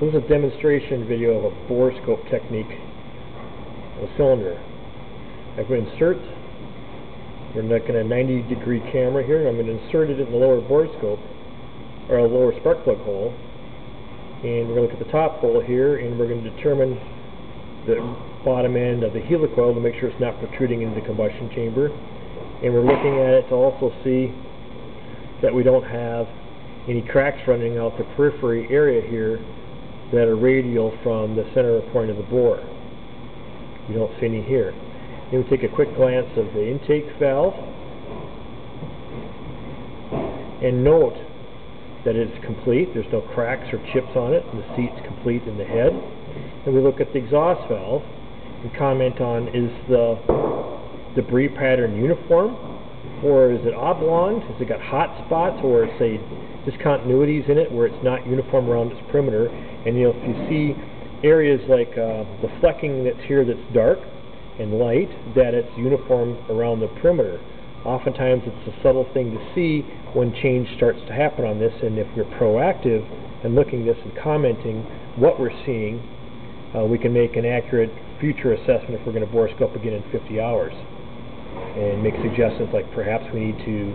This is a demonstration video of a borescope technique of a cylinder. I'm going to insert, we're looking at a 90 degree camera here, I'm going to insert it in the lower borescope, or a lower spark plug hole, and we're going to look at the top hole here, and we're going to determine the bottom end of the helicoil to make sure it's not protruding into the combustion chamber. And we're looking at it to also see that we don't have any cracks running out the periphery area here that are radial from the center point of the bore. You don't see any here. Then we take a quick glance of the intake valve and note that it's complete. There's no cracks or chips on it. The seat's complete in the head. And we look at the exhaust valve and comment on is the debris pattern uniform or is it oblong? Has it got hot spots or say discontinuities in it where it's not uniform around its perimeter? And you know, if you see areas like uh, the flecking that's here that's dark and light, that it's uniform around the perimeter. Oftentimes it's a subtle thing to see when change starts to happen on this, and if we're proactive and looking this and commenting what we're seeing, uh, we can make an accurate future assessment if we're going to borescope again in 50 hours and make suggestions like perhaps we need to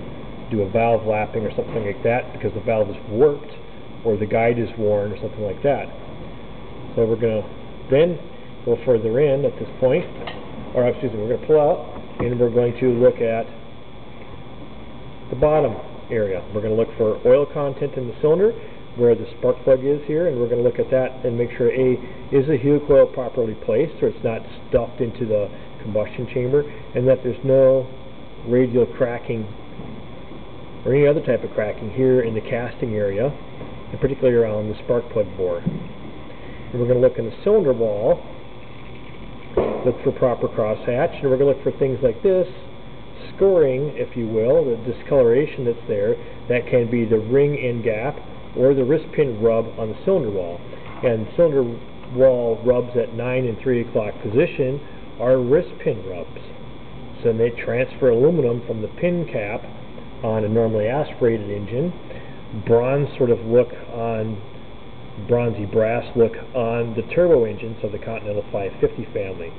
do a valve lapping or something like that because the valve is warped or the guide is worn or something like that. So we're going to then go further in at this point, or excuse me, we're going to pull out and we're going to look at the bottom area. We're going to look for oil content in the cylinder where the spark plug is here and we're going to look at that and make sure A, is the helicoil properly placed so it's not stuffed into the combustion chamber and that there's no radial cracking or any other type of cracking here in the casting area and particularly around the spark plug bore. And we're going to look in the cylinder wall, look for proper crosshatch, and we're going to look for things like this, scoring, if you will, the discoloration that's there, that can be the ring end gap or the wrist pin rub on the cylinder wall. And cylinder wall rubs at 9 and 3 o'clock position are wrist pin rubs. So they transfer aluminum from the pin cap on a normally aspirated engine, bronze sort of look on bronzy brass look on the turbo engines of the Continental 550 family.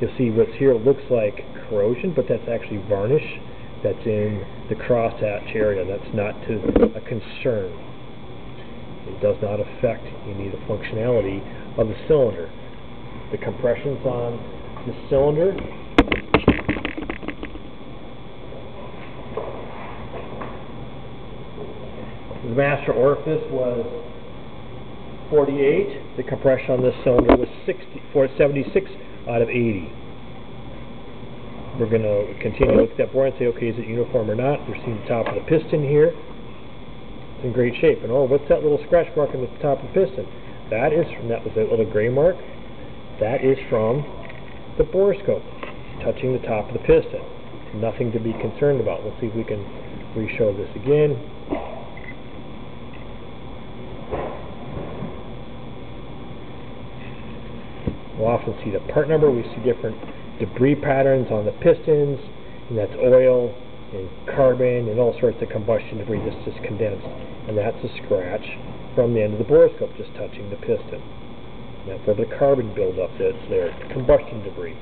You'll see what's here looks like corrosion, but that's actually varnish that's in the crosshatch area. That's not to a concern. It does not affect any of the functionality of the cylinder. The compressions on the cylinder the master orifice was 48. The compression on this cylinder was 60, 76 out of 80. We're going to continue to look at that bore and say, okay, is it uniform or not? We're seeing the top of the piston here. It's in great shape. And oh, what's that little scratch mark on the top of the piston? That is from, that was that little gray mark. That is from the borescope touching the top of the piston. Nothing to be concerned about. Let's see if we can re-show this again. Often see the part number. We see different debris patterns on the pistons, and that's oil and carbon and all sorts of combustion debris that's just condensed. And that's a scratch from the end of the borescope just touching the piston. Now for the carbon buildup that's there, combustion debris.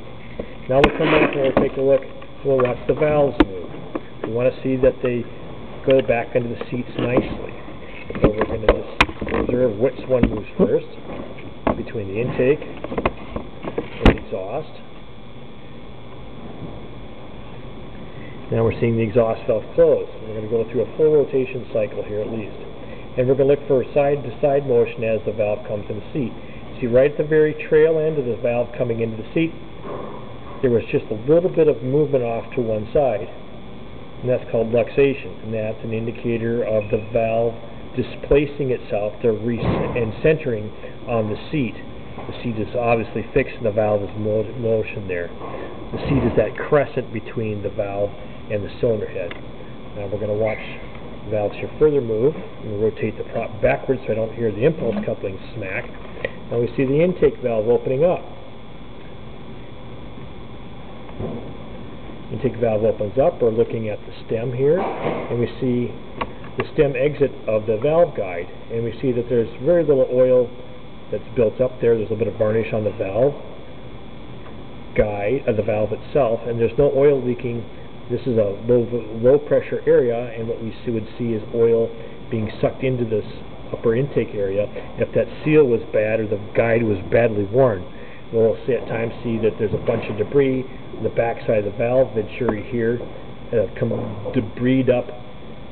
Now we'll come back and we'll take a look, we'll watch the valves move. We want to see that they go back into the seats nicely. So we're going to just observe which one moves first between the intake exhaust. Now we're seeing the exhaust valve close. We're going to go through a full rotation cycle here at least. And we're going to look for side-to-side -side motion as the valve comes in the seat. See right at the very trail end of the valve coming into the seat, there was just a little bit of movement off to one side. And that's called luxation. And that's an indicator of the valve displacing itself to and centering on the seat. The seat is obviously fixed and the valve is motion there. The seat is that crescent between the valve and the cylinder head. Now we're going to watch the valves here further move. To rotate the prop backwards so I don't hear the impulse coupling smack. Now we see the intake valve opening up. Intake valve opens up. We're looking at the stem here, and we see the stem exit of the valve guide, and we see that there's very little oil that's built up there. There's a bit of varnish on the valve guide of the valve itself, and there's no oil leaking. This is a low low pressure area, and what we see, would see is oil being sucked into this upper intake area. If that seal was bad or the guide was badly worn, we'll see at times see that there's a bunch of debris on the backside of the valve venturi here, uh, com debris up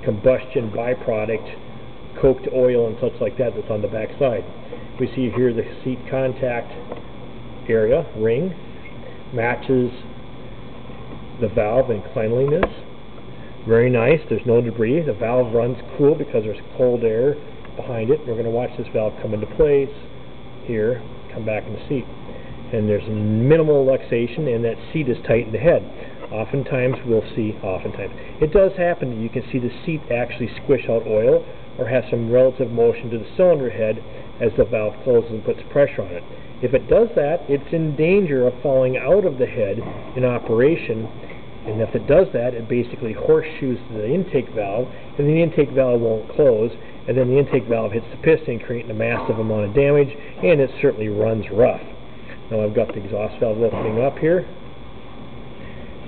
combustion byproduct, coked oil and such like that that's on the back side. We see here the seat contact area, ring, matches the valve in cleanliness. Very nice, there's no debris. The valve runs cool because there's cold air behind it. We're going to watch this valve come into place here, come back in the seat. And there's minimal luxation and that seat is tight in the head. Oftentimes we'll see, oftentimes, it does happen that you can see the seat actually squish out oil or have some relative motion to the cylinder head as the valve closes and puts pressure on it. If it does that, it's in danger of falling out of the head in operation, and if it does that, it basically horseshoes the intake valve, and the intake valve won't close, and then the intake valve hits the piston, creating a massive amount of damage, and it certainly runs rough. Now I've got the exhaust valve opening up here.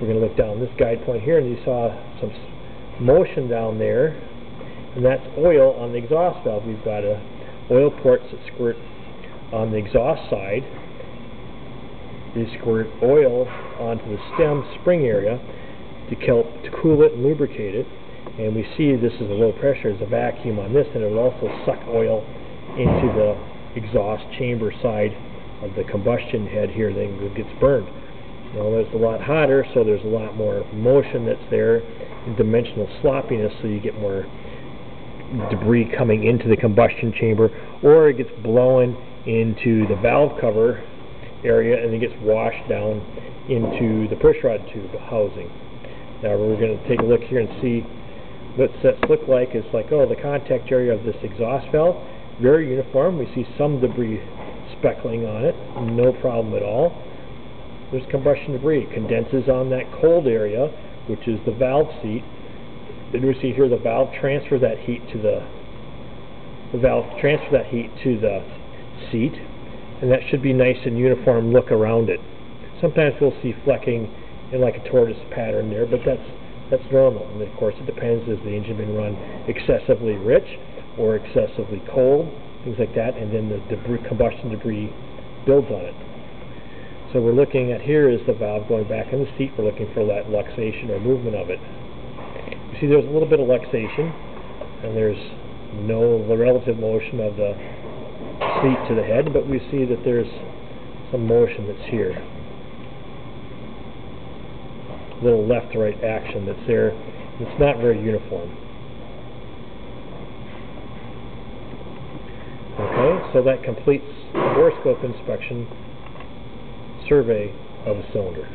We're going to look down this guide point here, and you saw some motion down there, and that's oil on the exhaust valve. We've got a oil ports that squirt on the exhaust side. They squirt oil onto the stem spring area to, to cool it and lubricate it. And we see this is a low pressure, there's a vacuum on this, and it will also suck oil into the exhaust chamber side of the combustion head here, then it gets burned. Now there's a lot hotter, so there's a lot more motion that's there, and dimensional sloppiness, so you get more debris coming into the combustion chamber, or it gets blown into the valve cover area and it gets washed down into the push rod tube housing. Now we're going to take a look here and see what sets look like. It's like, oh, the contact area of this exhaust valve, very uniform. We see some debris speckling on it, no problem at all. There's combustion debris. It condenses on that cold area, which is the valve seat, then we see here the valve transfer that heat to the the valve transfer that heat to the seat and that should be nice and uniform look around it. Sometimes we'll see flecking in like a tortoise pattern there, but that's that's normal. And of course it depends has the engine been run excessively rich or excessively cold, things like that, and then the debris, combustion debris builds on it. So we're looking at here is the valve going back in the seat. We're looking for that luxation or movement of it see there's a little bit of luxation and there's no the relative motion of the seat to the head, but we see that there's some motion that's here. A little left to right action that's there. It's not very uniform. Okay, so that completes the borescope inspection survey of a cylinder.